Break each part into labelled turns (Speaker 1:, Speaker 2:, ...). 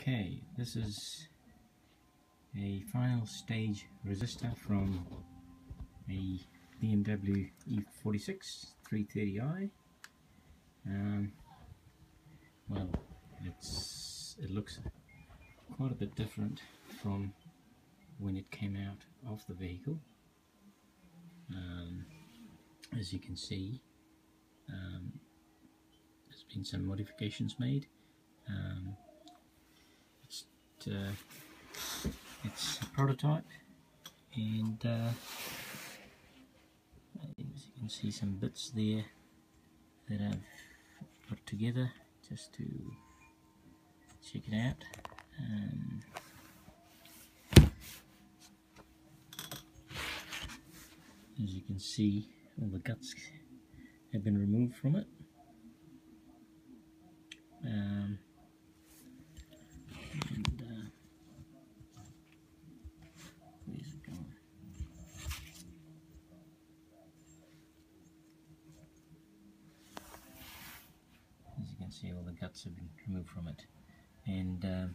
Speaker 1: Okay, this is a final stage resistor from a BMW E46 330i. Um, well, it's it looks quite a bit different from when it came out of the vehicle. Um, as you can see, um, there's been some modifications made. Uh, it's a prototype and uh, as you can see some bits there that I've put together just to check it out. Um, as you can see all the guts have been removed from it um, can see all the guts have been removed from it. And um,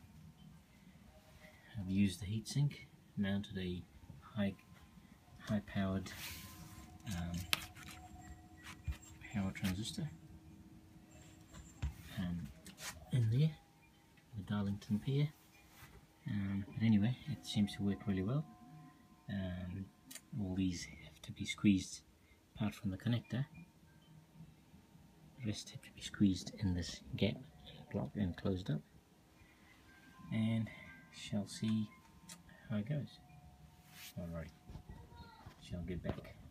Speaker 1: I've used the heatsink mounted a high high powered um, power transistor. Um, in there the Darlington pair. Um, but anyway it seems to work really well. Um, all these have to be squeezed apart from the connector rest have to be squeezed in this gap. Locked and closed up. And shall see how it goes. Alright shall get back